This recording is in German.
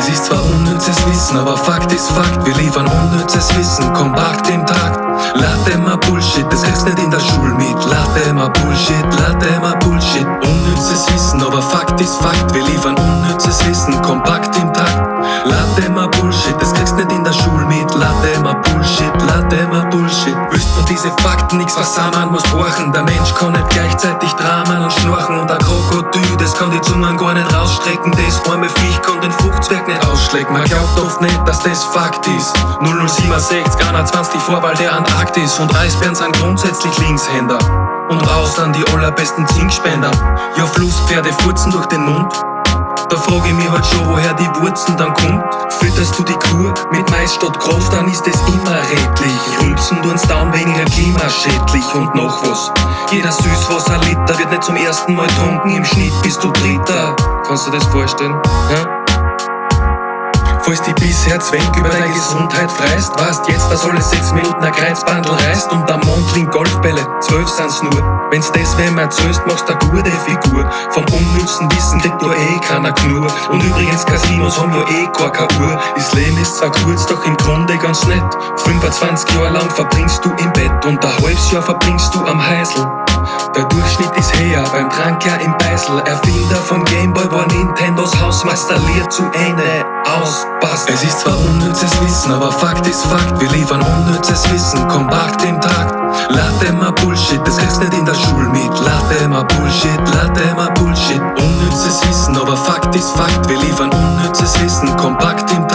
unnützes Wissen, aber Fakt ist Fakt. Wir liefern unnützes Wissen, kompakt im Takt. Latte mal Bullshit, das kriegst nicht in der Schule mit. Latte mal Bullshit, Latte mal Bullshit. Unnützes Wissen, aber Fakt ist Fakt. Wir liefern unnützes Wissen, kompakt im Takt. Latte mal Bullshit, das kriegst nicht in der Schule mit. Latte mal Bullshit, Latte mal Bullshit. Von diese Fakten nix, was man muss horchen. Der Mensch kann nicht gleichzeitig dramen und schnurchen. Und ein Krokodil, das kann die Zungen gar nicht rausstrecken. Das arme Viech kann den Fruchtzwerg nicht ausschlägt. Man glaubt oft nicht, dass das Fakt ist. 0067, 21 die Vorwahl der Antarktis. Und Eisbären sind grundsätzlich Linkshänder. Und raus an die allerbesten Zinkspender. Ja, Flusspferde furzen durch den Mund. Da frage ich mich halt schon, woher die Wurzen dann kommt. Fütterst du die Kuh mit Mais statt Gras, dann ist es immer redlich. Rülpsen tun's down weniger klimaschädlich und noch was. Jeder Süßwasserliter wird nicht zum ersten Mal trunken, im Schnitt bist du Dritter. Kannst du das vorstellen? Ja? Falls die bisher Zwänk über deine Gesundheit freist, weißt jetzt, dass alle sechs Minuten ein Kreuzbandel reißt und am Liegen Golfbälle, zwölf sind's nur. Wenn's das wem erzählst, machst du eine gute Figur. Vom unnützen Wissen kriegt nur eh keiner Knur. Und übrigens, Casinos haben ja eh gar keine Uhr. Das Leben ist zwar kurz, doch im Grunde ganz nett. 25 Jahre lang verbringst du im Bett und ein halbes Jahr verbringst du am Heisel. Der Durchschnitt ist her beim Tranker im Beisel. Erfinder von Gameboy war Nintendos Hausmeister lehrt zu Ende auspasst. Es ist zwar unnützes Wissen, aber Fakt ist Fakt. Wir liefern unnützes Wissen, kompakt im Takt. Latte mal Bullshit, das kriegst nicht in der Schule mit. Latte mal Bullshit, Latte mal Bullshit. Unnützes Wissen, aber Fakt ist Fakt. Wir liefern unnützes Wissen, kompakt im